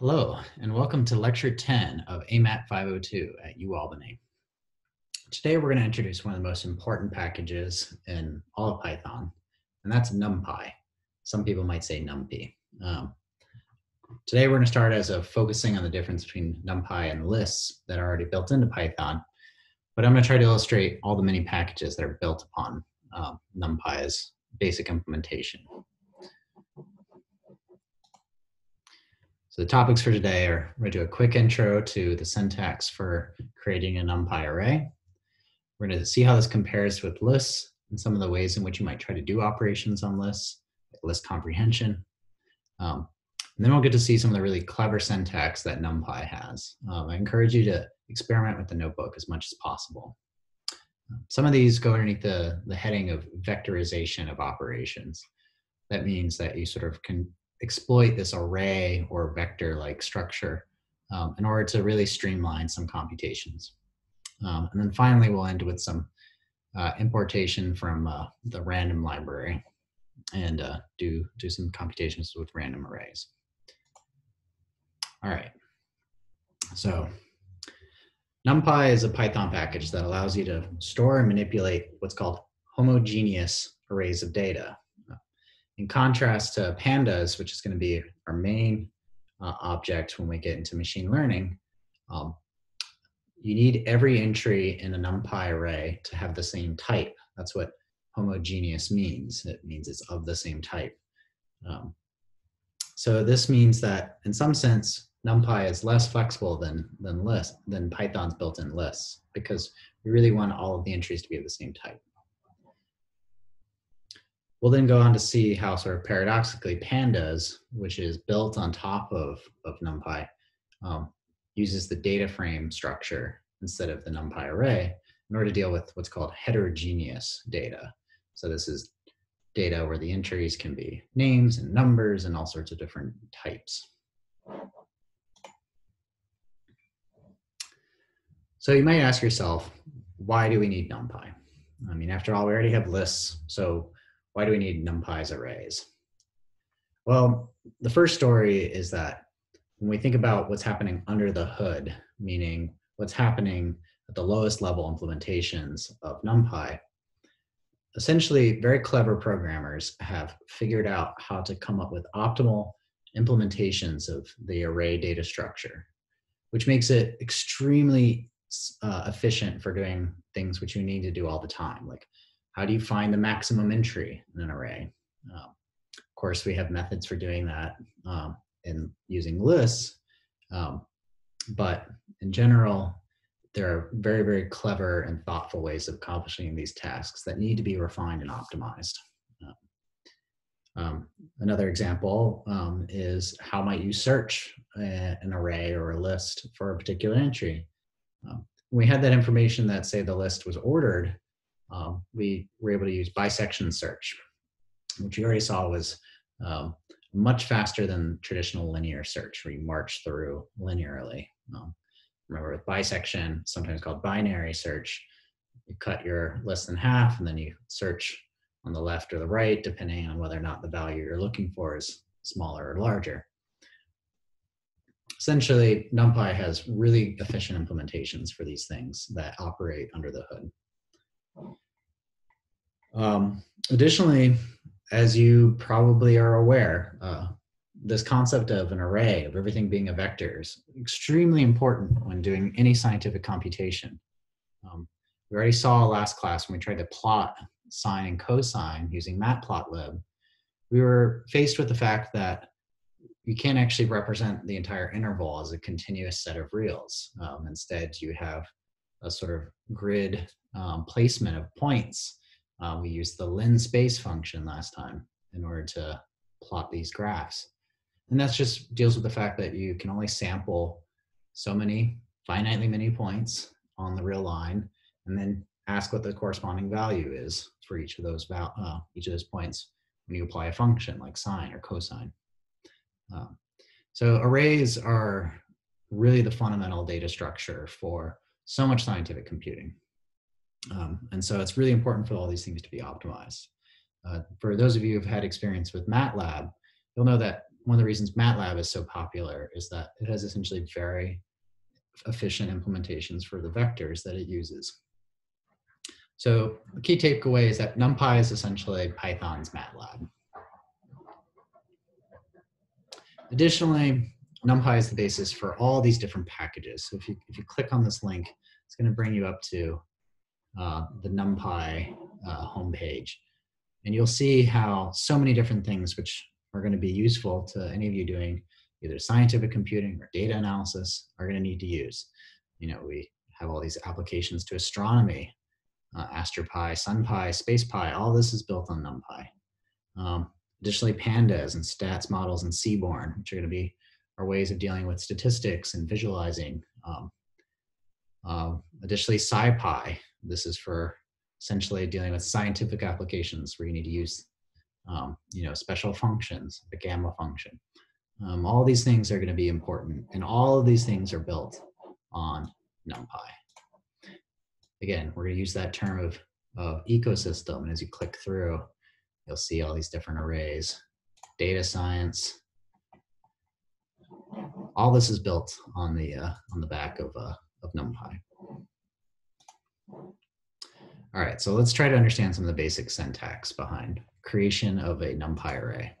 Hello, and welcome to Lecture 10 of AMAT 502 at UAlbany. Today we're going to introduce one of the most important packages in all of Python, and that's NumPy. Some people might say NumPy. Um, today we're going to start as a focusing on the difference between NumPy and lists that are already built into Python, but I'm going to try to illustrate all the many packages that are built upon um, NumPy's basic implementation. The topics for today are we're going to do a quick intro to the syntax for creating a NumPy array. We're going to see how this compares with lists and some of the ways in which you might try to do operations on lists, like list comprehension. Um, and then we'll get to see some of the really clever syntax that NumPy has. Um, I encourage you to experiment with the notebook as much as possible. Some of these go underneath the, the heading of vectorization of operations. That means that you sort of can exploit this array or vector like structure um, in order to really streamline some computations. Um, and then finally, we'll end with some uh, importation from uh, the random library and uh, do, do some computations with random arrays. All right, so NumPy is a Python package that allows you to store and manipulate what's called homogeneous arrays of data. In contrast to pandas, which is going to be our main uh, object when we get into machine learning, um, you need every entry in a NumPy array to have the same type. That's what homogeneous means. It means it's of the same type. Um, so this means that in some sense, NumPy is less flexible than, than, list, than Python's built-in lists because we really want all of the entries to be of the same type. We'll then go on to see how sort of paradoxically pandas, which is built on top of, of NumPy, um, uses the data frame structure instead of the NumPy array in order to deal with what's called heterogeneous data. So this is data where the entries can be names and numbers and all sorts of different types. So you might ask yourself, why do we need NumPy? I mean, after all, we already have lists. So why do we need NumPy's arrays? Well, the first story is that when we think about what's happening under the hood, meaning what's happening at the lowest level implementations of NumPy, essentially very clever programmers have figured out how to come up with optimal implementations of the array data structure, which makes it extremely uh, efficient for doing things which you need to do all the time, like how do you find the maximum entry in an array? Um, of course, we have methods for doing that um, in using lists, um, but in general, there are very, very clever and thoughtful ways of accomplishing these tasks that need to be refined and optimized. Um, another example um, is how might you search a, an array or a list for a particular entry? Um, we had that information that say the list was ordered, um, we were able to use bisection search, which you already saw was um, much faster than traditional linear search, where you march through linearly. Um, remember, with bisection, sometimes called binary search, you cut your list in half and then you search on the left or the right, depending on whether or not the value you're looking for is smaller or larger. Essentially, NumPy has really efficient implementations for these things that operate under the hood. Um, additionally, as you probably are aware, uh, this concept of an array, of everything being a vector, is extremely important when doing any scientific computation. Um, we already saw last class when we tried to plot sine and cosine using matplotlib. We were faced with the fact that you can't actually represent the entire interval as a continuous set of reals. Um, instead, you have a sort of grid um, placement of points. Uh, we used the linspace function last time in order to plot these graphs. And that just deals with the fact that you can only sample so many finitely many points on the real line and then ask what the corresponding value is for each of those val uh, each of those points when you apply a function like sine or cosine. Um, so arrays are really the fundamental data structure for so much scientific computing. Um, and so it's really important for all these things to be optimized. Uh, for those of you who've had experience with MATLAB, you'll know that one of the reasons MATLAB is so popular is that it has essentially very efficient implementations for the vectors that it uses. So the key takeaway is that NumPy is essentially Python's MATLAB. Additionally, NumPy is the basis for all these different packages. So if you, if you click on this link, it's going to bring you up to uh, the NumPy uh, homepage. And you'll see how so many different things which are going to be useful to any of you doing either scientific computing or data analysis are going to need to use. You know, we have all these applications to astronomy, uh, AstroPy, SunPy, SpacePy, all this is built on NumPy. Um, additionally, pandas and statsmodels and Seaborn, which are going to be our ways of dealing with statistics and visualizing. Um, uh, additionally, SciPy, this is for essentially dealing with scientific applications where you need to use um, you know, special functions, the gamma function. Um, all these things are going to be important, and all of these things are built on NumPy. Again, we're going to use that term of, of ecosystem, and as you click through, you'll see all these different arrays. Data science. All this is built on the uh, on the back of uh, of NumPy. All right, so let's try to understand some of the basic syntax behind creation of a NumPy array.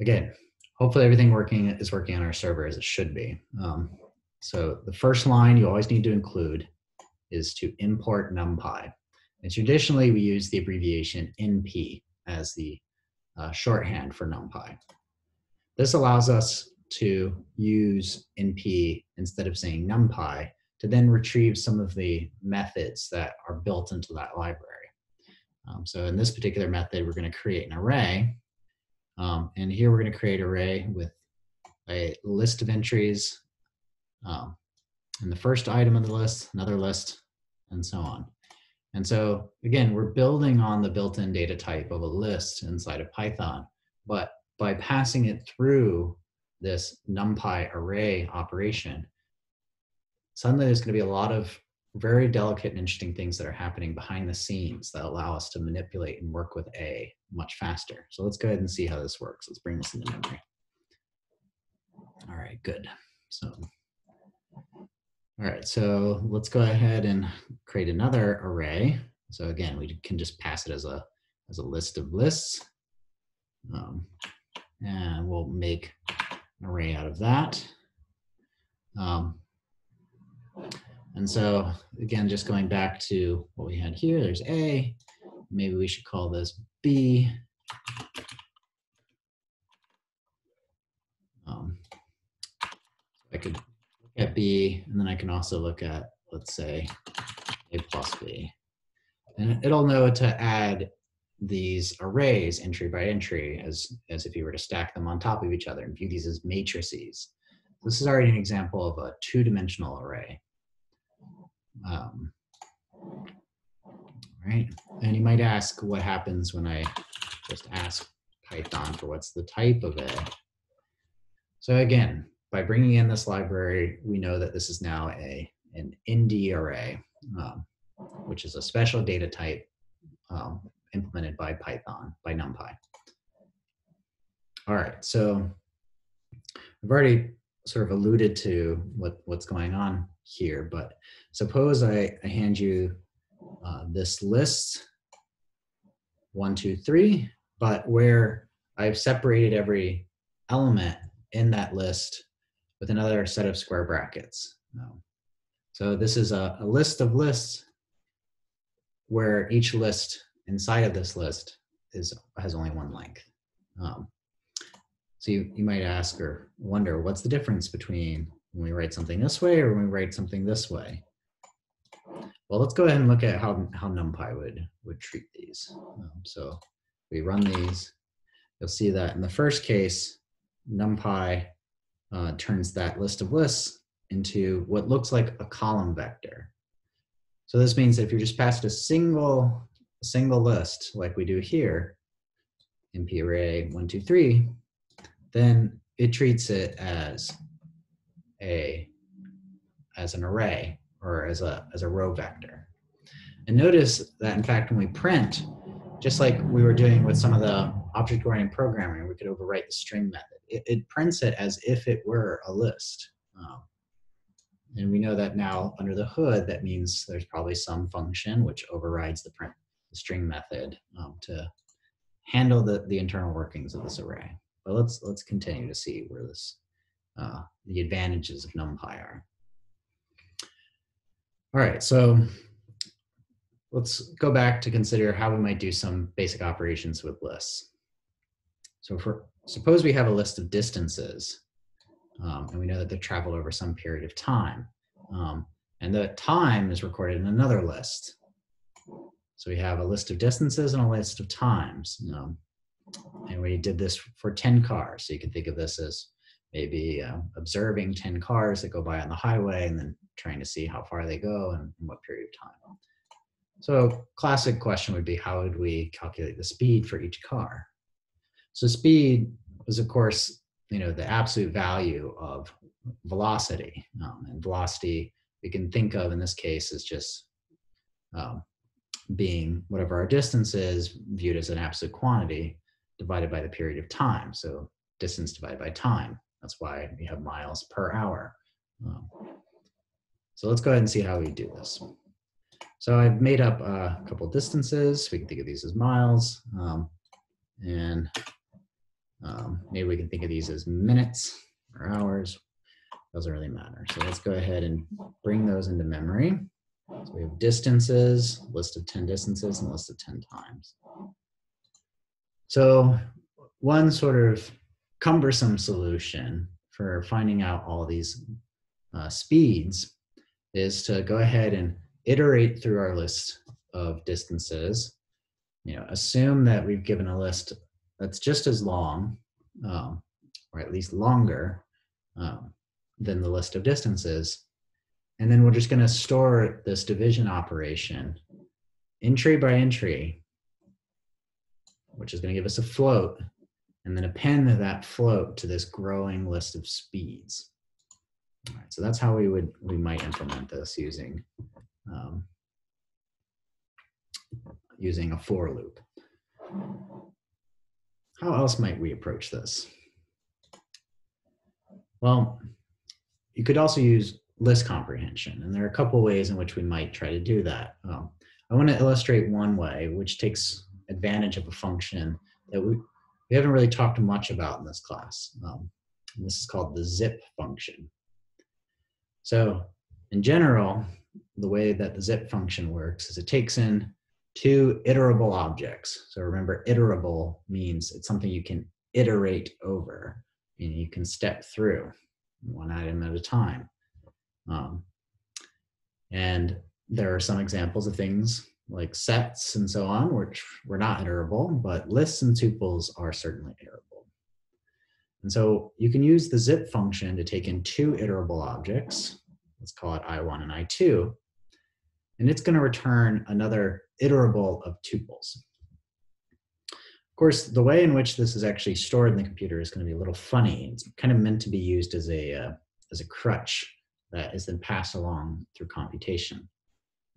Again, hopefully everything working is working on our server as it should be. Um, so the first line you always need to include is to import NumPy. And traditionally we use the abbreviation NP as the uh, shorthand for NumPy. This allows us to use NP instead of saying NumPy to then retrieve some of the methods that are built into that library. Um, so in this particular method, we're going to create an array. Um, and here we're going to create an array with a list of entries. Um, and the first item of the list, another list, and so on. And so again, we're building on the built-in data type of a list inside of Python, but by passing it through this NumPy array operation, suddenly there's going to be a lot of very delicate and interesting things that are happening behind the scenes that allow us to manipulate and work with A much faster. So let's go ahead and see how this works. Let's bring this into memory. All right, good. So, all right, so let's go ahead and create another array. So again, we can just pass it as a, as a list of lists. Um, and we'll make an array out of that. Um, and so again, just going back to what we had here, there's A, maybe we should call this B. Um, I could look at B, and then I can also look at, let's say, A plus B. And it'll know to add these arrays entry by entry as, as if you were to stack them on top of each other and view these as matrices. This is already an example of a two-dimensional array. Um, right, and you might ask what happens when I just ask Python for what's the type of it. So again, by bringing in this library, we know that this is now a an ND array, um, which is a special data type um, implemented by Python, by NumPy. All right, so I've already sort of alluded to what, what's going on here, but suppose I, I hand you uh, this list, one, two, three, but where I've separated every element in that list with another set of square brackets. Um, so this is a, a list of lists where each list inside of this list is has only one length. Um, so you, you might ask or wonder, what's the difference between when we write something this way or when we write something this way? Well, let's go ahead and look at how, how NumPy would, would treat these. Um, so we run these, you'll see that in the first case, NumPy uh, turns that list of lists into what looks like a column vector. So this means that if you're just passed a single, single list like we do here, NP array one, two, three, then it treats it as a as an array or as a as a row vector. And notice that in fact when we print, just like we were doing with some of the object-oriented programming, we could overwrite the string method. It, it, prints it as if it were a list. Um, and we know that now under the hood, that means there's probably some function which overrides the print the string method um, to handle the, the internal workings of this array. But let's let's continue to see where this uh, the advantages of NumPy are. All right, so let's go back to consider how we might do some basic operations with lists. So for suppose we have a list of distances, um, and we know that they travel over some period of time, um, and the time is recorded in another list. So we have a list of distances and a list of times. And we did this for 10 cars. So you can think of this as maybe uh, observing 10 cars that go by on the highway and then trying to see how far they go and what period of time. So classic question would be how would we calculate the speed for each car? So speed is of course, you know, the absolute value of velocity. Um, and velocity we can think of in this case as just um, being whatever our distance is viewed as an absolute quantity divided by the period of time. So distance divided by time. That's why we have miles per hour. Um, so let's go ahead and see how we do this. So I've made up a couple distances. We can think of these as miles. Um, and um, maybe we can think of these as minutes or hours. Doesn't really matter. So let's go ahead and bring those into memory. So we have distances, list of 10 distances, and list of 10 times. So one sort of cumbersome solution for finding out all these uh, speeds is to go ahead and iterate through our list of distances. You know, assume that we've given a list that's just as long, um, or at least longer, um, than the list of distances. And then we're just going to store this division operation entry by entry, which is going to give us a float, and then append that float to this growing list of speeds. All right, so that's how we would we might implement this using um, using a for loop. How else might we approach this? Well, you could also use list comprehension. And there are a couple ways in which we might try to do that. Um, I want to illustrate one way which takes advantage of a function that we, we haven't really talked much about in this class. Um, this is called the zip function. So in general, the way that the zip function works is it takes in two iterable objects. So remember, iterable means it's something you can iterate over, and you can step through one item at a time. Um, and there are some examples of things like sets and so on, which were not iterable, but lists and tuples are certainly iterable. And so you can use the zip function to take in two iterable objects. Let's call it I1 and I2. And it's going to return another iterable of tuples. Of course, the way in which this is actually stored in the computer is going to be a little funny. It's kind of meant to be used as a, uh, as a crutch that is then passed along through computation.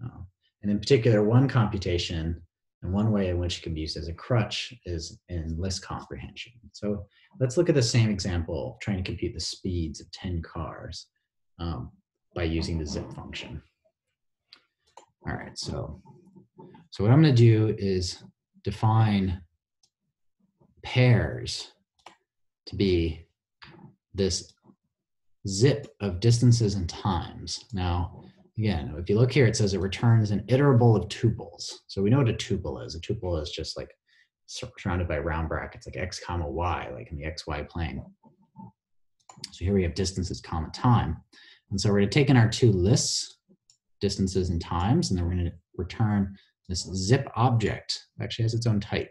Uh, and in particular, one computation and one way in which it can be used as a crutch is in list comprehension. So let's look at the same example, trying to compute the speeds of 10 cars um, by using the zip function. All right, so, so what I'm gonna do is define pairs to be this zip of distances and times. Now, again, if you look here, it says it returns an iterable of tuples. So we know what a tuple is. A tuple is just like surrounded by round brackets, like x comma y, like in the xy plane. So here we have distances comma time. And so we're going to take in our two lists, distances and times, and then we're going to return this zip object. It actually has its own type,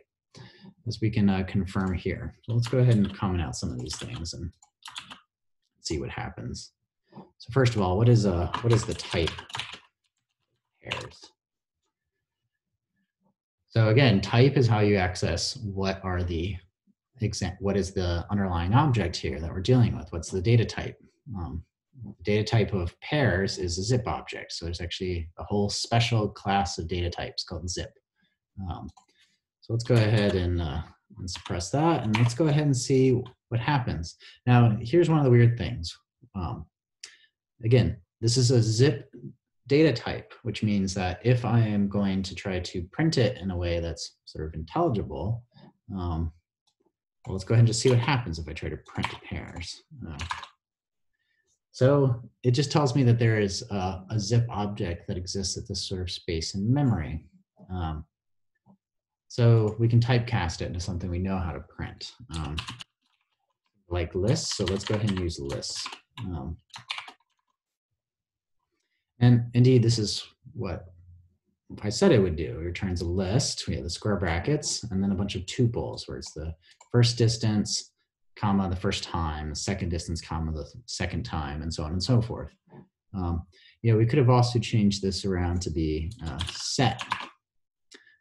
as we can uh, confirm here. So let's go ahead and comment out some of these things and see what happens. So first of all, what is a what is the type pairs? So again, type is how you access what are the what is the underlying object here that we're dealing with? What's the data type? Um, data type of pairs is a zip object. So there's actually a whole special class of data types called zip. Um, so let's go ahead and uh, suppress that. And let's go ahead and see what happens. Now, here's one of the weird things. Um, again, this is a zip data type, which means that if I am going to try to print it in a way that's sort of intelligible, um, well, let's go ahead and just see what happens if I try to print pairs. Uh, so it just tells me that there is a, a, zip object that exists at this sort of space in memory. Um, so we can typecast it into something we know how to print, um, like lists. So let's go ahead and use lists. Um, and indeed, this is what I said it would do. It returns a list. We have the square brackets and then a bunch of tuples where it's the first distance, comma, the first time, the second distance, comma, the second time, and so on and so forth. Um, you know, we could have also changed this around to be uh, set.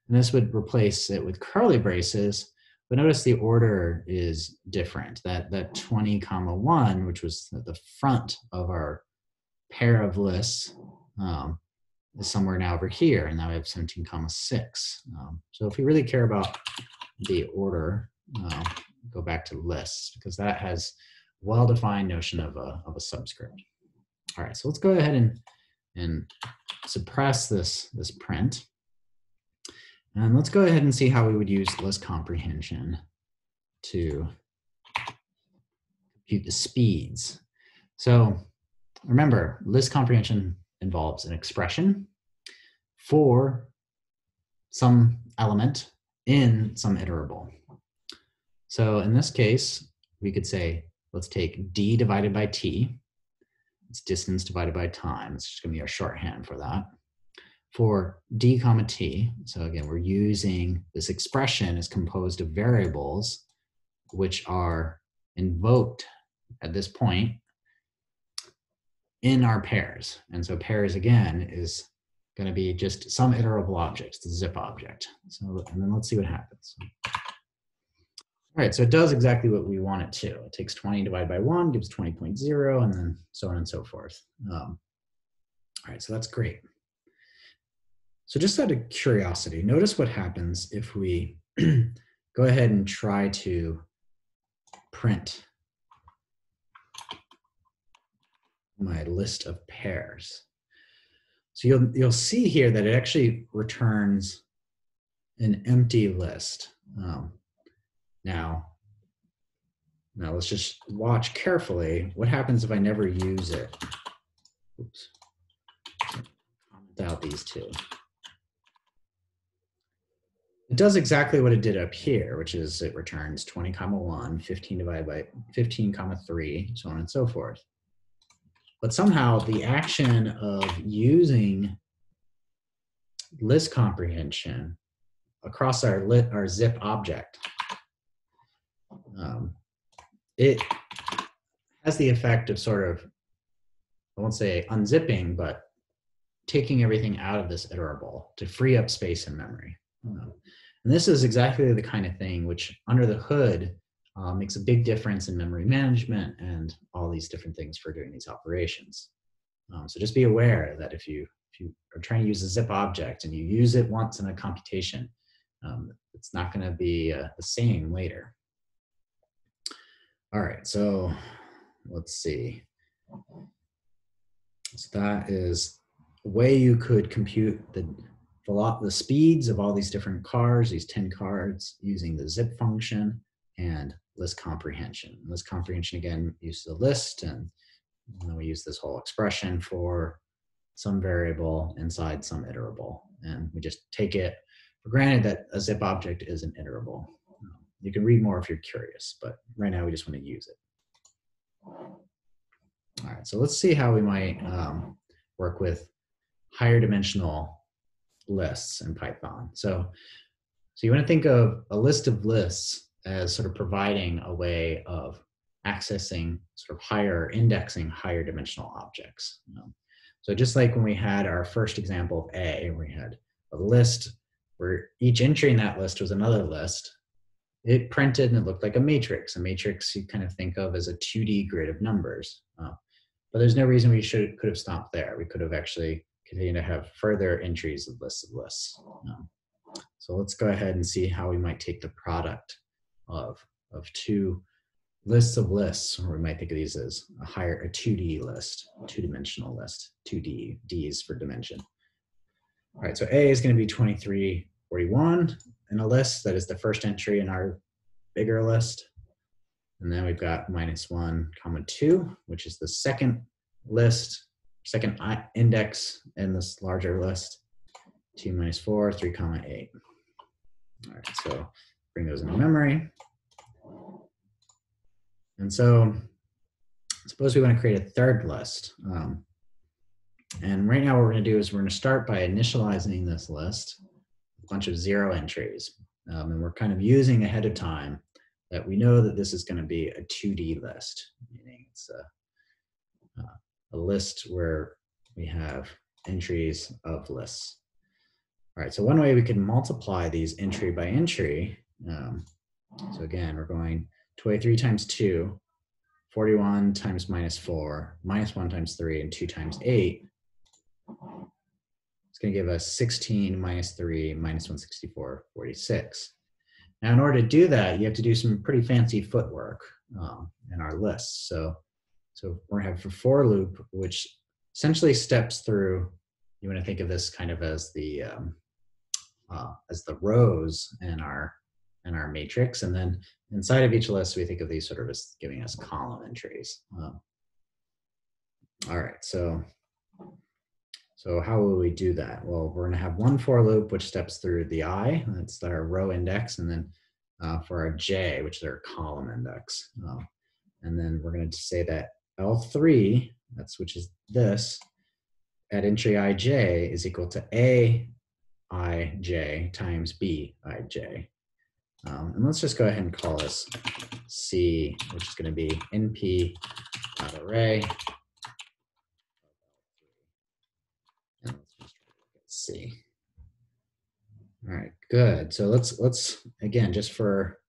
And this would replace it with curly braces, but notice the order is different. That, that 20 comma 1, which was the front of our pair of lists, um, is somewhere now over here, and now we have 17 comma 6. Um, so if we really care about the order, uh, go back to lists, because that has well-defined notion of a, of a subscript. All right, so let's go ahead and, and suppress this, this print. And let's go ahead and see how we would use list comprehension to compute the speeds. So remember, list comprehension involves an expression for some element in some iterable. So in this case, we could say, let's take d divided by t. It's distance divided by time. It's just going to be our shorthand for that. For d comma t, so again, we're using this expression is composed of variables which are invoked at this point in our pairs. And so pairs again is going to be just some iterable object, the zip object. So, and then let's see what happens. All right, so it does exactly what we want it to. It takes 20 divided by 1, gives 20.0, and then so on and so forth. Um, all right, so that's great. So just out of curiosity, notice what happens if we go ahead and try to print my list of pairs. So you'll, you'll see here that it actually returns an empty list. Um, now, now let's just watch carefully. What happens if I never use it? Oops. Comment out these two. It does exactly what it did up here, which is it returns 20 comma 1, 15 divided by 15 comma 3, so on and so forth. But somehow the action of using list comprehension across our lit our zip object, um, it has the effect of sort of, I won't say unzipping, but taking everything out of this iterable to free up space and memory. Um, and this is exactly the kind of thing which under the hood uh, makes a big difference in memory management and all these different things for doing these operations. Um, so just be aware that if you if you are trying to use a zip object and you use it once in a computation, um, it's not going to be uh, the same later. All right, so let's see. So that is a way you could compute the the, the speeds of all these different cars, these 10 cards, using the zip function and list comprehension. List comprehension again uses a list and then we use this whole expression for some variable inside some iterable. And we just take it for granted that a zip object is an iterable. You can read more if you're curious, but right now we just want to use it. All right, so let's see how we might um, work with higher dimensional lists in Python. So, so you want to think of a list of lists as sort of providing a way of accessing sort of higher indexing higher dimensional objects. So just like when we had our first example of A, we had a list where each entry in that list was another list, it printed and it looked like a matrix. A matrix you kind of think of as a 2D grid of numbers. Uh, but there's no reason we should could have stopped there. We could have actually continued to have further entries of lists of lists. So let's go ahead and see how we might take the product of of two lists of lists, or we might think of these as a higher a 2D list, two-dimensional list, 2D, D is for dimension. All right, so A is going to be 2341 in a list. That is the first entry in our bigger list. And then we've got minus one comma two, which is the second list, second index in this larger list. Two minus four, three comma eight. All right, so bring those into memory. And so suppose we want to create a third list. Um, and right now what we're going to do is we're going to start by initializing this list, a bunch of zero entries. Um, and we're kind of using ahead of time that we know that this is going to be a 2D list, meaning it's a, uh, a list where we have entries of lists. All right, so one way we can multiply these entry by entry, um, so again, we're going 23 times 2, 41 times minus 4, minus 1 times 3, and 2 times 8. It's going to give us 16 minus 3 minus 164, 46. Now, in order to do that, you have to do some pretty fancy footwork um, in our list. So, so we're going to have a for loop, which essentially steps through. You want to think of this kind of as the um, uh, as the rows in our in our matrix, and then inside of each list, we think of these sort of as giving us column entries. Um, all right, so so how will we do that? Well, we're to have one for loop which steps through the i, that's our row index, and then uh, for our j, which is our column index. Uh, and then we're going to say that L3, that's which is this, at entry ij is equal to a ij times b ij. Um, and let's just go ahead and call this C, which is going to be np array see. All right, good. So let's let's again just for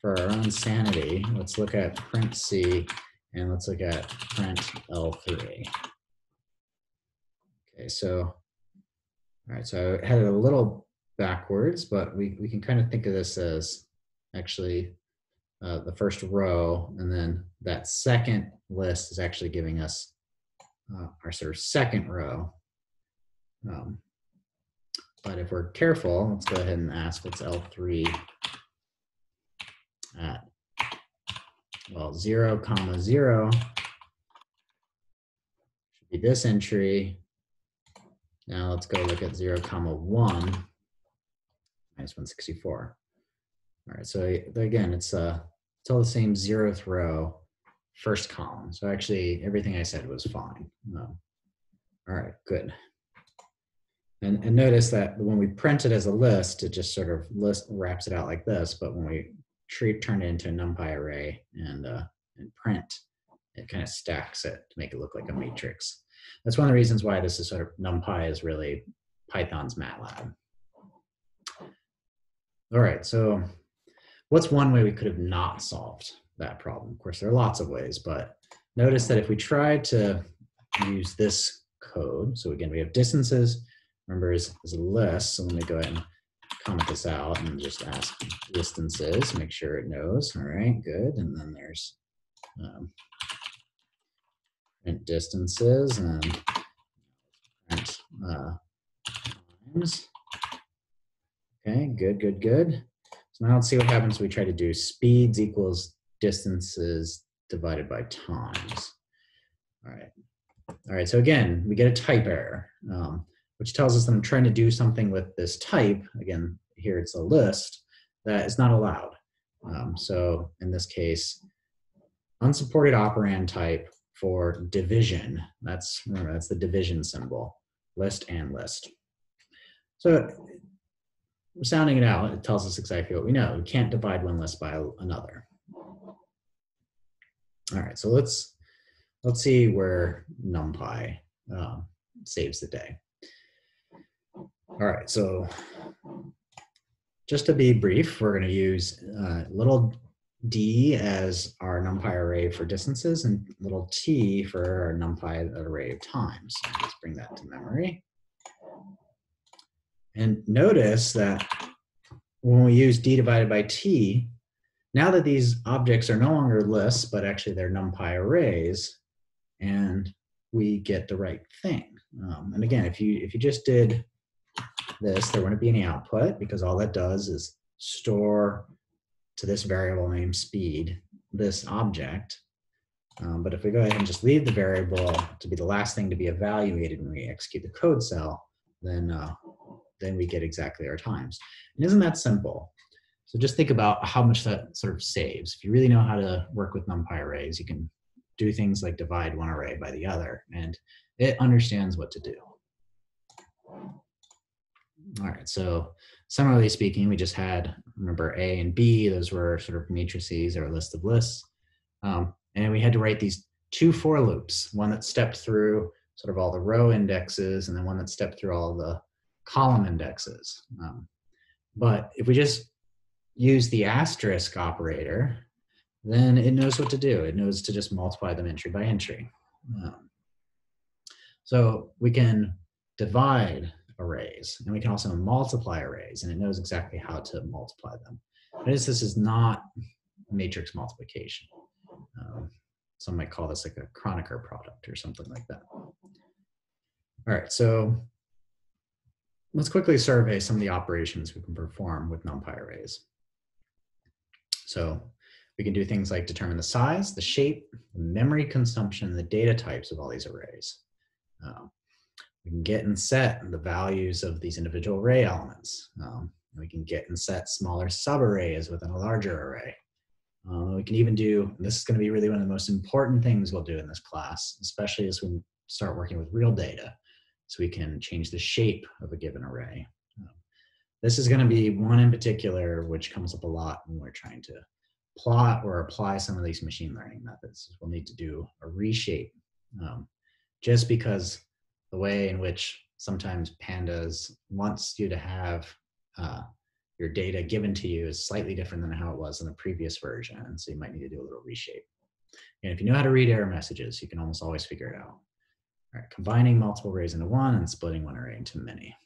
for our own sanity, let's look at print C and let's look at print L3. Okay, so all right, so I had a little backwards, but we, we can kind of think of this as actually uh, the first row, and then that second list is actually giving us uh, our sort of second row. Um, but if we're careful, let's go ahead and ask what's L3 at, well, 0 comma 0 should be this entry. Now let's go look at 0 comma 1 minus 164. All right, so again, it's, uh, it's all the same zeroth row, first column. So actually everything I said was fine. Um, all right, good. And, and notice that when we print it as a list, it just sort of list wraps it out like this. But when we treat turn it into a NumPy array and, uh, and print, it kind of stacks it to make it look like a matrix. That's one of the reasons why this is sort of NumPy is really Python's MATLAB. All right, so what's one way we could have not solved that problem? Of course, there are lots of ways, but notice that if we try to use this code, so again, we have distances, remember is, is a list. So let me go ahead and comment this out and just ask distances, make sure it knows. All right, good. And then there's um, print distances and print uh, times. Okay, good, good, good. So now let's see what happens we try to do speeds equals distances divided by times. All right. All right, so again, we get a type error. Um, which tells us that I'm trying to do something with this type, again, here it's a list, that is not allowed. Um, so in this case, unsupported operand type for division. That's, remember, that's the division symbol, list and list. So sounding it out, it tells us exactly what we know. We can't divide one list by another. All right, so let's let's see where NumPy um, saves the day. All right, so just to be brief, we're going to use uh, little d as our numpy array for distances and little t for our numpy array of times. Let's bring that to memory. And notice that when we use d divided by t, now that these objects are no longer lists, but actually they're NumPy arrays, and we get the right thing. Um, and again, if you if you just did this, there wouldn't be any output because all that does is store to this variable named speed this object. Um, but if we go ahead and just leave the variable to be the last thing to be evaluated when we execute the code cell, then uh, then we get exactly our times. And isn't that simple? So just think about how much that sort of saves. If you really know how to work with NumPy arrays, you can do things like divide one array by the other, and it understands what to do. All right, so similarly speaking, we just had, remember A and B, those were sort of matrices or a list of lists. Um, and we had to write these two for loops, one that stepped through sort of all the row indexes and then one that stepped through all the column indexes. Um, but if we just use the asterisk operator, then it knows what to do. It knows to just multiply them entry by entry. Um, so we can divide arrays and we can also multiply arrays and it knows exactly how to multiply them. Notice this is not matrix multiplication. Um, some might call this like a Kronecker product or something like that. All right, so let's quickly survey some of the operations we can perform with NumPy arrays. So we can do things like determine the size, the shape, the memory consumption, the data types of all these arrays. Um, we can get and set the values of these individual array elements. Um, we can get and set smaller subarrays within a larger array. Uh, we can even do, this is going to be really one of the most important things we'll do in this class, especially as we start working with real data. So we can change the shape of a given array. Um, this is going to be one in particular which comes up a lot when we're trying to plot or apply some of these machine learning methods. We'll need to do a reshape um, just because the way in which sometimes pandas wants you to have uh, your data given to you is slightly different than how it was in the previous version. So you might need to do a little reshape. And if you know how to read error messages, you can almost always figure it out. Right, combining multiple arrays into one and splitting one array into many.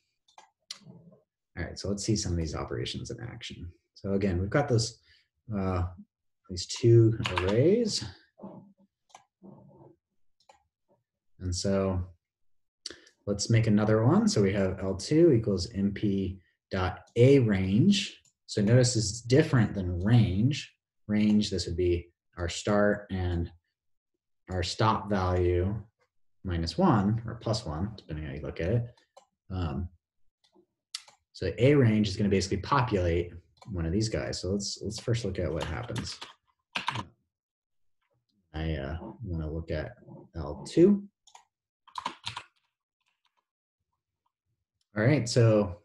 All right, so let's see some of these operations in action. So again, we've got this uh, these two arrays. And so let's make another one. So we have L2 equals NP dot arange. So notice is different than range. Range, this would be our start and our stop value minus one or plus one, depending how you look at it. Um, so arange is going to basically populate one of these guys. So let's let's first look at what happens. I uh, want to look at L2. All right, so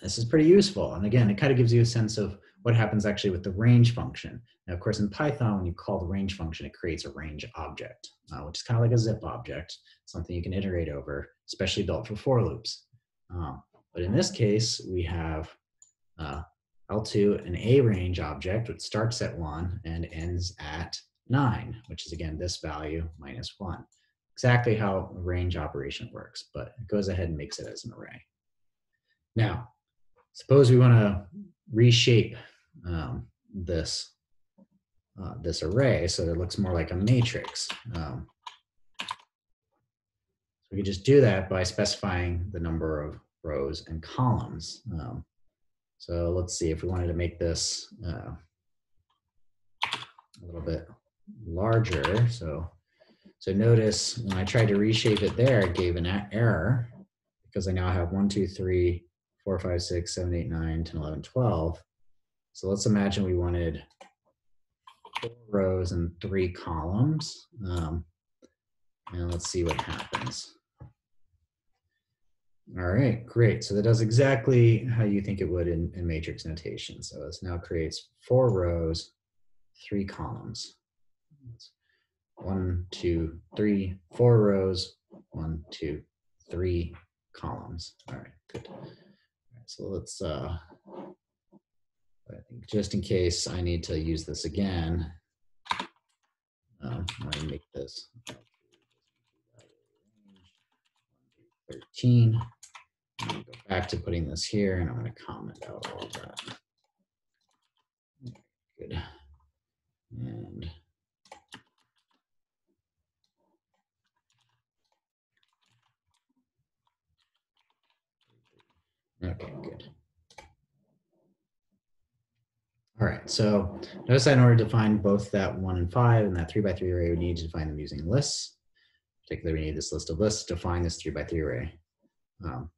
this is pretty useful. And again, it kind of gives you a sense of what happens actually with the range function. Now, of course, in Python, when you call the range function, it creates a range object, uh, which is kind of like a zip object, something you can iterate over, especially built for for loops. Um, but in this case, we have uh, L2 an arange object, which starts at one and ends at nine, which is again, this value minus one. Exactly how range operation works, but it goes ahead and makes it as an array. Now, suppose we want to reshape um, this uh, this array so it looks more like a matrix. Um, so we could just do that by specifying the number of rows and columns. Um, so let's see if we wanted to make this uh, a little bit larger. So, so notice when I tried to reshape it there, it gave an error because I now have one, two, three, four, five, six, seven, eight, nine, 10, 11, 12. So let's imagine we wanted four rows and three columns. Um, and let's see what happens. All right, great. So that does exactly how you think it would in, in matrix notation. So this now creates four rows, three columns. One, two, three, four rows, one, two, three columns. All right, good. All right, so let's uh, I think just in case I need to use this again, um, to make this 13. I'm going to go back to putting this here and I'm going to comment out all of that. good. And okay, good. All right, so notice that in order to find both that one and five and that three by three array, we need to define them using lists. Particularly, we need this list of lists to find this three by three array. Um,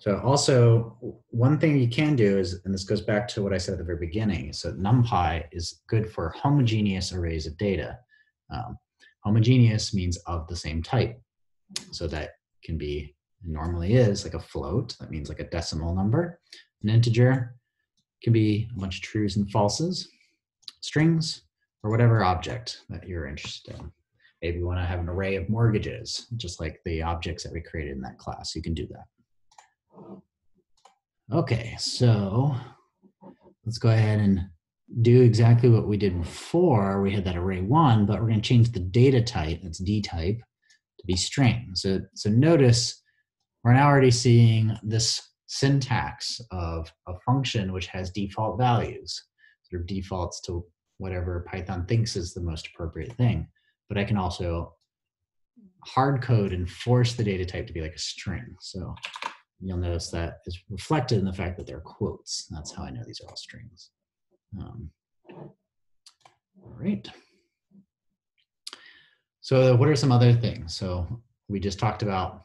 so also one thing you can do is, and this goes back to what I said at the very beginning, so NumPy is good for homogeneous arrays of data. Um, homogeneous means of the same type. So that can be, normally is like a float, that means like a decimal number. An integer can be a bunch of trues and falses, strings, or whatever object that you're interested in. Maybe you want to have an array of mortgages, just like the objects that we created in that class. You can do that. Okay, so let's go ahead and do exactly what we did before. We had that array one, but we're going to change the data type, that's dtype, to be string. So, so notice we're now already seeing this syntax of a function which has default values, sort of defaults to whatever Python thinks is the most appropriate thing. But I can also hard code and force the data type to be like a string. So you'll notice that is reflected in the fact that they're quotes. That's how I know these are all strings. Um, all right. So what are some other things? So we just talked about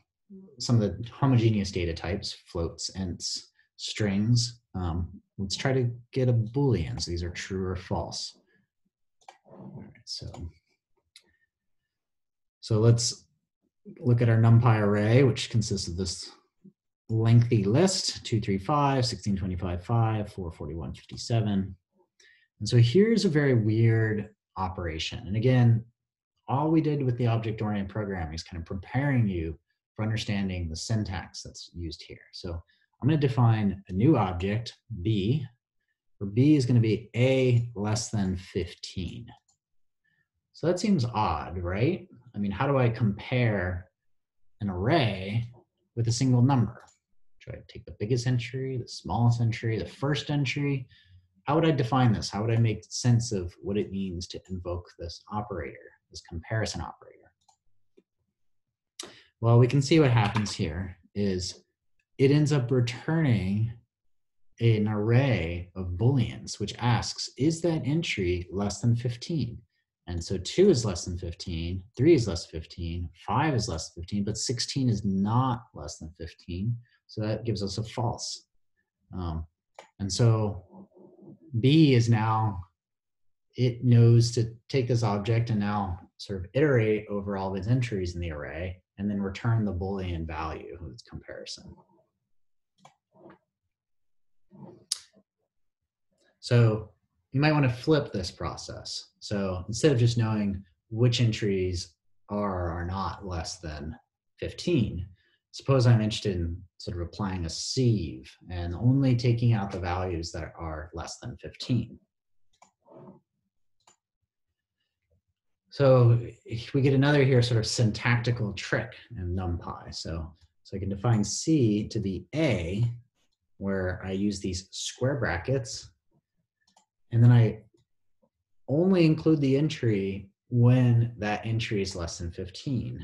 some of the homogeneous data types, floats, ints, strings. Um, let's try to get a Boolean. So these are true or false. All right, so, so let's look at our NumPy array, which consists of this lengthy list, 235, 16, 25, 5, 441, 57. And so here's a very weird operation. And again, all we did with the object-oriented programming is kind of preparing you for understanding the syntax that's used here. So I'm going to define a new object, b, where b is going to be a less than 15. So that seems odd, right? I mean, how do I compare an array with a single number? Try to take the biggest entry, the smallest entry, the first entry. How would I define this? How would I make sense of what it means to invoke this operator, this comparison operator? Well, we can see what happens here is it ends up returning an array of booleans, which asks, is that entry less than 15? And so two is less than 15, three is less than 15, five is less than 15, but 16 is not less than 15. So that gives us a false. Um, and so B is now, it knows to take this object and now sort of iterate over all these entries in the array and then return the Boolean value of its comparison. So you might want to flip this process. So instead of just knowing which entries are or are not less than 15, suppose I'm interested in sort of applying a sieve and only taking out the values that are less than 15. So we get another here sort of syntactical trick in NumPy. So, so I can define C to be A, where I use these square brackets, and then I only include the entry when that entry is less than 15.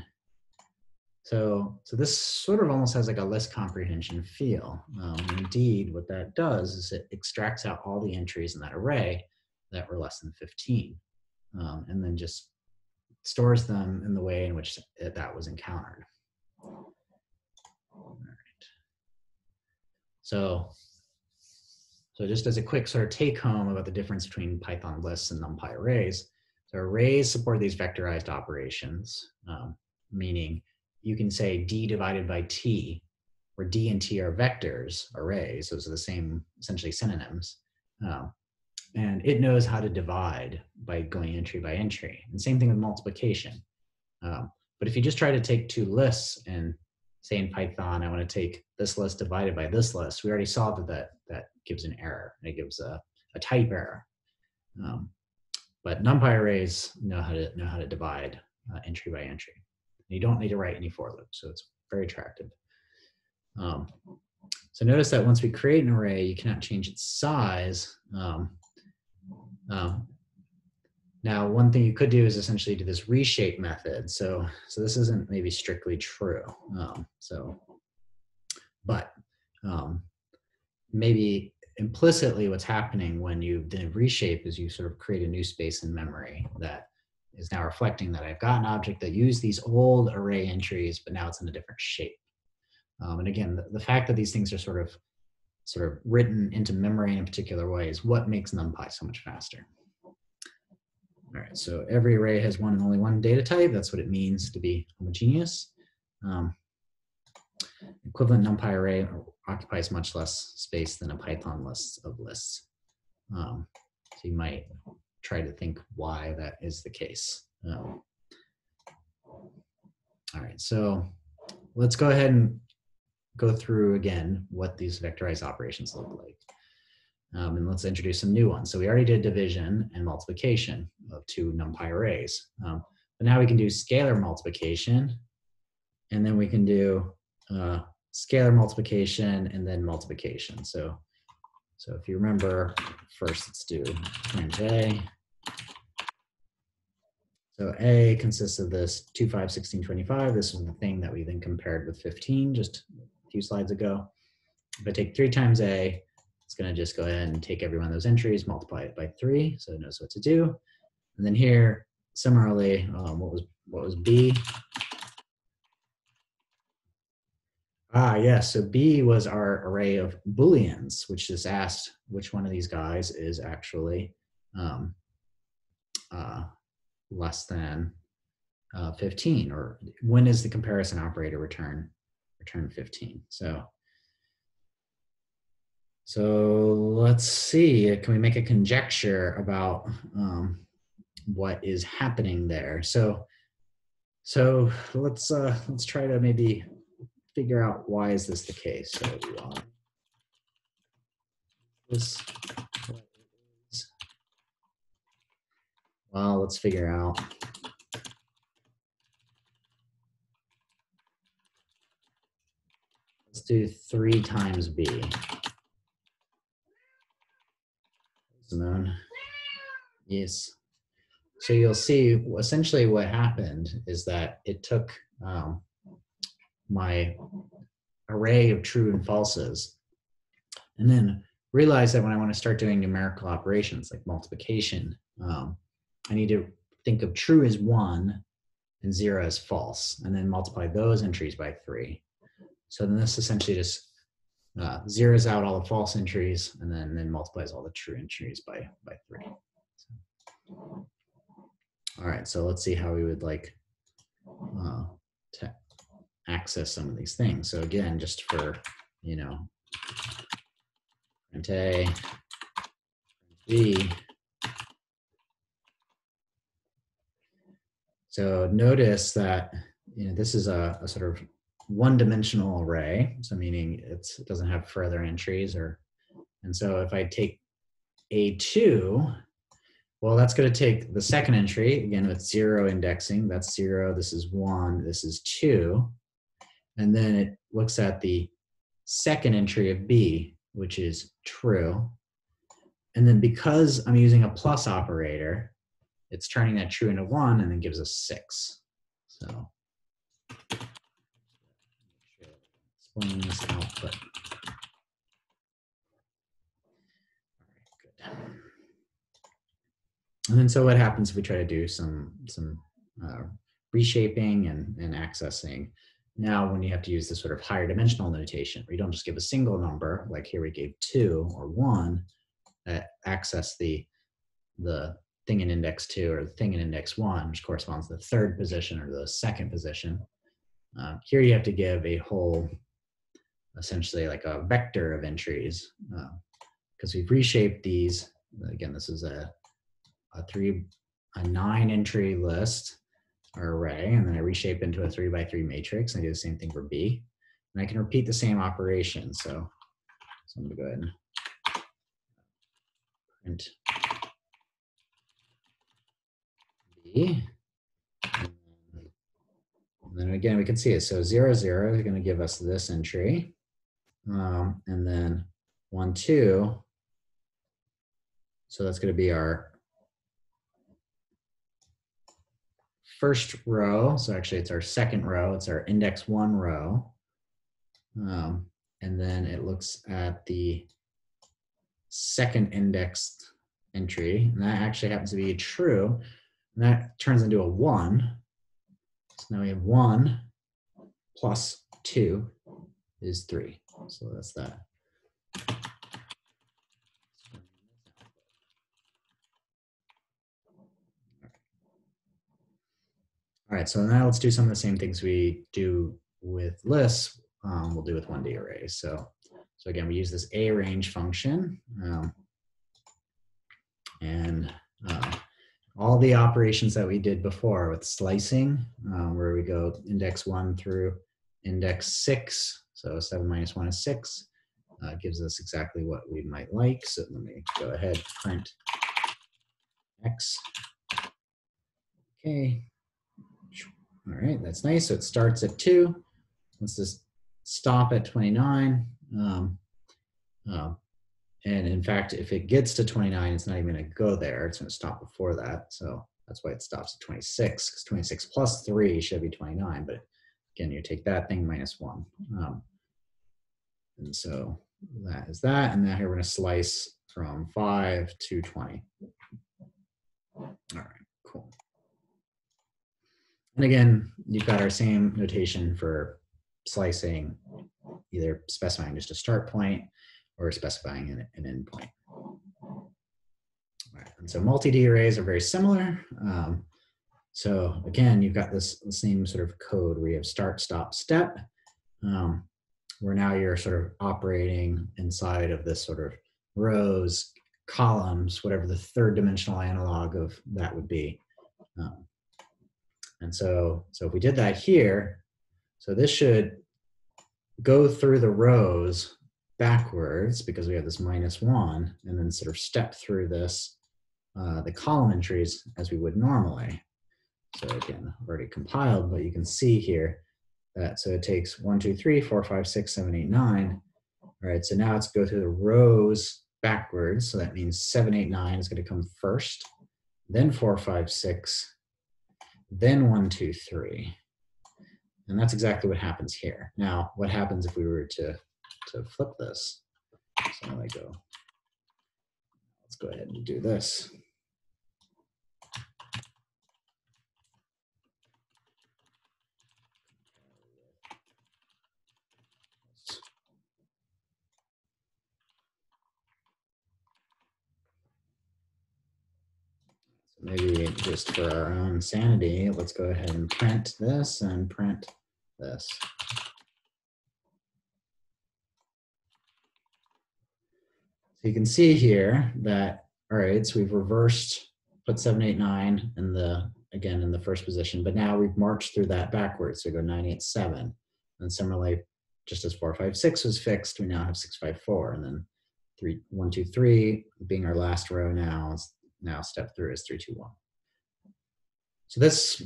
So, so this sort of almost has like a list comprehension feel. Um, indeed, what that does is it extracts out all the entries in that array that were less than 15, um, and then just stores them in the way in which that was encountered. So, so just as a quick sort of take home about the difference between Python lists and NumPy arrays, so arrays support these vectorized operations, um, meaning you can say d divided by t, where d and t are vectors, arrays, those are the same, essentially synonyms. Um, and it knows how to divide by going entry by entry. And same thing with multiplication. Um, but if you just try to take two lists and say in Python, I want to take this list divided by this list, we already saw that that, that gives an error. It gives a, a type error. Um, but NumPy arrays know how to know how to divide uh, entry by entry. You don't need to write any for loops, so it's very attractive. Um, so notice that once we create an array, you cannot change its size. Um, Um, now, one thing you could do is essentially do this reshape method. So, so this isn't maybe strictly true. Um, so, but um, maybe implicitly what's happening when you then reshape is you sort of create a new space in memory that is now reflecting that I've got an object that used these old array entries, but now it's in a different shape. Um, and again, the, the, fact that these things are sort of sort of written into memory in a particular way is what makes NumPy so much faster. All right, so every array has one and only one data type. That's what it means to be homogeneous. Um, equivalent NumPy array occupies much less space than a Python list of lists. Um, so you might try to think why that is the case. Um, all right, so let's go ahead and go through again what these vectorized operations look like. Um, and let's introduce some new ones. So we already did division and multiplication of two NumPy arrays. Um, but now we can do scalar multiplication, and then we can do uh, scalar multiplication and then multiplication. So, so if you remember, first let's do print A. So A consists of this 2, 5, 16, 25. This is the thing that we then compared with 15 just few slides ago. If I take 3 times A, it's going to just go ahead and take every one of those entries, multiply it by 3, so it knows what to do. And then here, similarly, um, what was what was B? Ah, yes. So B was our array of booleans, which just asked which one of these guys is actually um, uh, less than uh, 15, or when is the comparison operator return return 15? So, so let's see. Can we make a conjecture about um, what is happening there? So, so let's uh, let's try to maybe figure out why is this the case. So this well, let's figure out. Do three times B. Simone. Yes. So you'll see essentially what happened is that it took um, my array of true and falses. And then realized that when I want to start doing numerical operations like multiplication, um, I need to think of true as one and zero as false, and then multiply those entries by three. So then this essentially just uh, zeroes out all the false entries and then, then multiplies all the true entries by, by three. So, all right, so let's see how we would like uh, to access some of these things. So again, just for, you know, print A, print B. So notice that, you know, this is a, a sort of one-dimensional array. So meaning it doesn't have further entries or, and so if I take A2, well, that's going to take the second entry, again, with zero indexing. That's zero, this is one, this is two and then it looks at the second entry of B, which is true. And then because I'm using a plus operator, it's turning that true into one and then gives us six. So explain this output. And then so what happens if we try to do some some uh, reshaping and, and accessing? Now, when you have to use this sort of higher dimensional notation, where you don't just give a single number, like here we gave two or one, that access the, the thing in index two or the thing in index one, which corresponds to the third position or the second position. Uh, here you have to give a whole, essentially like a vector of entries, because uh, we've reshaped these. Again, this is a, a three, a nine entry list our array, and then I reshape into a three by three matrix. I do the same thing for B. And I can repeat the same operation. So, so I'm gonna go ahead and print B. And then again, we can see it. So zero, zero is gonna give us this entry um, and then one, two. So that's going to be our first row. So actually it's our second row. It's our index one row. Um, and then it looks at the second indexed entry. And that actually happens to be true. And that turns into a one. So now we have one plus two is three. So that's that. All right, so now let's do some of the same things we do with lists, um, we'll do with 1D arrays. So, so again, we use this arange function. Um, and uh, all the operations that we did before with slicing, um, where we go index one through index six, so seven minus one is six, uh, gives us exactly what we might like. So let me go ahead, print x. Okay, all right, that's nice. So it starts at two. Let's just stop at 29. Um, uh, and in fact, if it gets to 29, it's not even gonna go there. It's gonna stop before that. So that's why it stops at 26, because 26 plus three should be 29. But again, you take that thing minus one. Um, and so that is that. And now here we're gonna slice from five to 20. All right, cool. And again, you've got our same notation for slicing, either specifying just a start point or specifying an, an endpoint. Right. And so multi-D arrays are very similar. Um, so again, you've got this same sort of code where you have start, stop, step, um, where now you're sort of operating inside of this sort of rows, columns, whatever the third dimensional analog of that would be. Um, and so, so if we did that here, so this should go through the rows backwards because we have this minus one and then sort of step through this, uh, the column entries as we would normally. So again, already compiled, but you can see here that, so it takes one, two, three, four, five, six, seven, eight, nine. All right, so now let's go through the rows backwards. So that means seven, eight, nine is gonna come first, then four, five, six, then one, two, three. And that's exactly what happens here. Now, what happens if we were to, to flip this? So I go, let's go ahead and do this. Maybe just for our own sanity, let's go ahead and print this and print this. So you can see here that, all right, so we've reversed, put 789 in the, again, in the first position, but now we've marched through that backwards. So we go 987. And similarly, just as 456 was fixed, we now have 654. And then three, one, two, three being our last row now is now step through is 321. So this,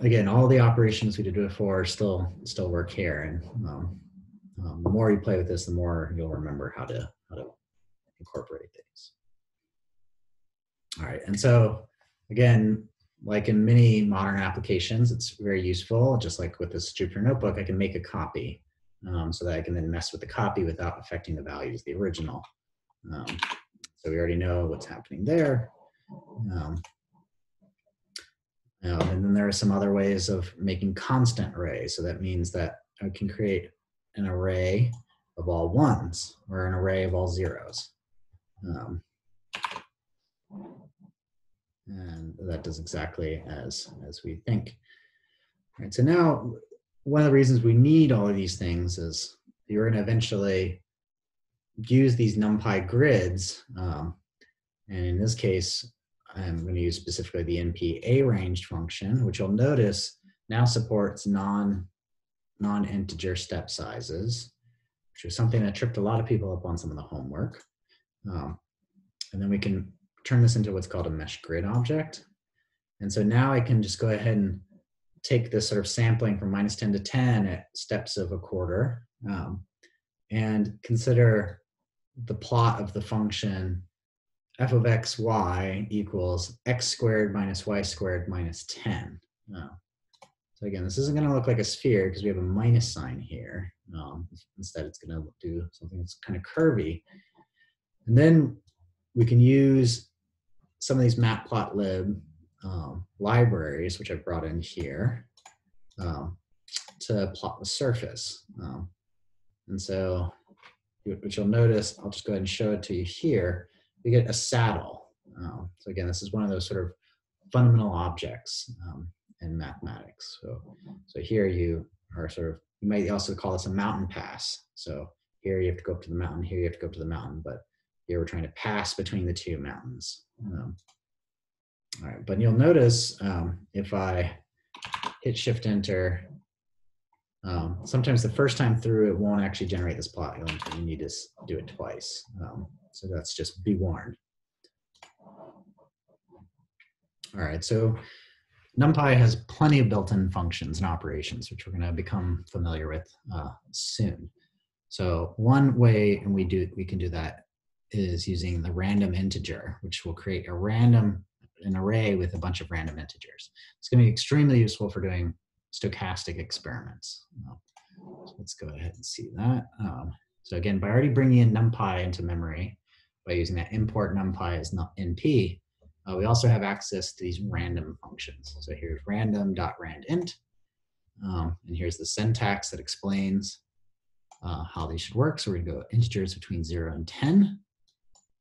again, all the operations we did before still still work here. And um, um, the more you play with this, the more you'll remember how to, how to incorporate things. All right, and so again, like in many modern applications, it's very useful. Just like with this Jupyter Notebook, I can make a copy um, so that I can then mess with the copy without affecting the values of the original. Um, so we already know what's happening there. Um, and then there are some other ways of making constant arrays. So that means that I can create an array of all ones or an array of all zeros. Um, and that does exactly as, as we think. All right, so now one of the reasons we need all of these things is you're going to eventually use these NumPy grids. Um, and in this case, I'm going to use specifically the NP arange function, which you'll notice now supports non, non-integer step sizes, which was something that tripped a lot of people up on some of the homework. Um, and then we can turn this into what's called a mesh grid object. And so now I can just go ahead and take this sort of sampling from minus 10 to 10 at steps of a quarter um, and consider the plot of the function f of x y equals x squared minus y squared minus 10. Uh, so again, this isn't going to look like a sphere because we have a minus sign here. Um, instead, it's going to do something that's kind of curvy. And then we can use some of these matplotlib um, libraries, which I've brought in here, um, to plot the surface. Um, and so what you'll notice, I'll just go ahead and show it to you here, we get a saddle. Um, so again, this is one of those sort of fundamental objects um, in mathematics. So, so here you are sort of, you might also call this a mountain pass. So here you have to go up to the mountain, here you have to go up to the mountain, but here we're trying to pass between the two mountains. Um, all right, but you'll notice um, if I hit shift enter, um, sometimes the first time through it won't actually generate this plot. You need to do it twice. Um, so that's just be warned. All right, so NumPy has plenty of built-in functions and operations, which we're going to become familiar with uh, soon. So one way, and we do we can do that, is using the random integer, which will create a random an array with a bunch of random integers. It's going to be extremely useful for doing stochastic experiments. So let's go ahead and see that. Um, so again, by already bringing in NumPy into memory, by using that import NumPy as NP, uh, we also have access to these random functions. So here's random.randint, um, and here's the syntax that explains uh, how these should work. So we're gonna go integers between zero and 10,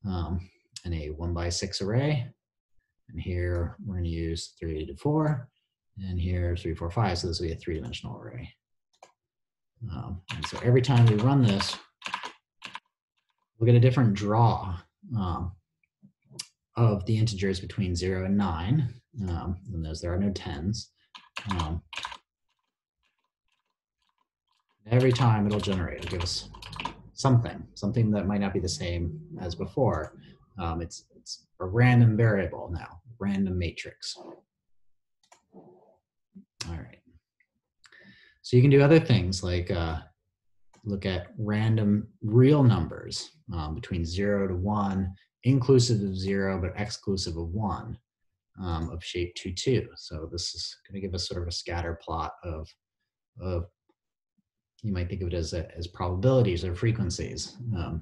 um, and a one by six array. And here we're gonna use three to four, and here three, four, five. So this will be a three dimensional array. Um, and so every time we run this, we'll get a different draw um, of the integers between zero and nine. Um, and those there are no tens. Um, every time it'll generate, it'll give us something, something that might not be the same as before. Um, it's, it's a random variable now, random matrix. All right. So you can do other things like uh, look at random real numbers um, between zero to one, inclusive of zero, but exclusive of one um, of shape two, two. So this is gonna give us sort of a scatter plot of, of you might think of it as, a, as probabilities or frequencies. Um,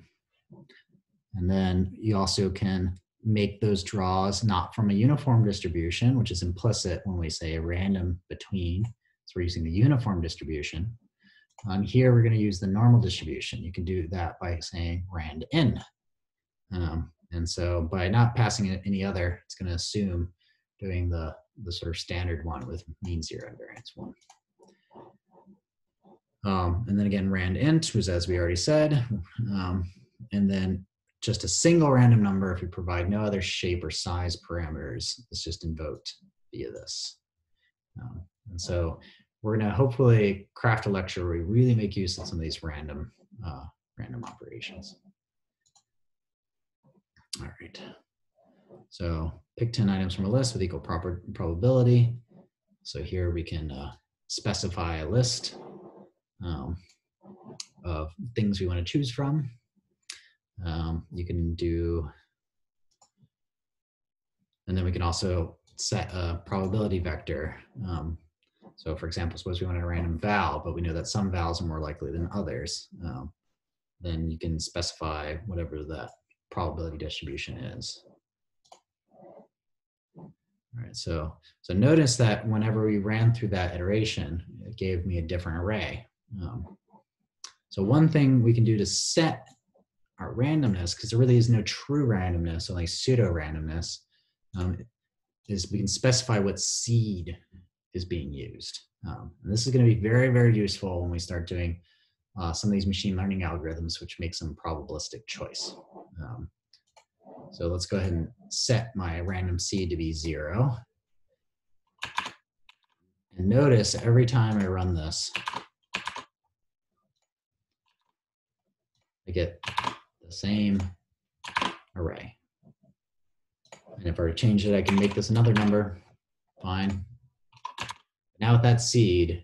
and then you also can make those draws not from a uniform distribution, which is implicit when we say a random between. So we're using the uniform distribution. Um, here we're going to use the normal distribution. You can do that by saying randn. Um, and so by not passing it any other, it's going to assume doing the, the sort of standard one with mean zero and variance one. Um, and then again, randint was as we already said. Um, and then just a single random number if we provide no other shape or size parameters. It's just invoked via this. Um, and so we're going to hopefully craft a lecture where we really make use of some of these random, uh, random operations. All right. So pick 10 items from a list with equal proper probability. So here we can uh, specify a list um, of things we want to choose from. Um, you can do, and then we can also set a probability vector. Um, so for example, suppose we want a random val, but we know that some vals are more likely than others. Um, then you can specify whatever that probability distribution is. All right, so, so notice that whenever we ran through that iteration, it gave me a different array. Um, so one thing we can do to set our randomness, because there really is no true randomness, only pseudo randomness, um, is we can specify what seed is being used. Um, and this is going to be very, very useful when we start doing uh, some of these machine learning algorithms, which make some probabilistic choice. Um, so let's go ahead and set my random seed to be zero. And notice every time I run this, I get the same array. And if I change it, I can make this another number. Fine. Now with that seed,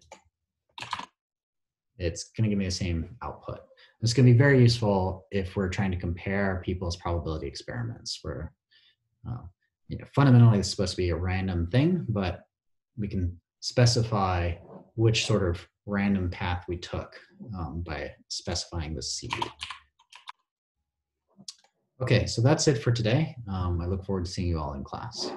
it's going to give me the same output. It's going to be very useful if we're trying to compare people's probability experiments where uh, you know, fundamentally it's supposed to be a random thing, but we can specify which sort of random path we took um, by specifying the seed. Okay, so that's it for today. Um, I look forward to seeing you all in class.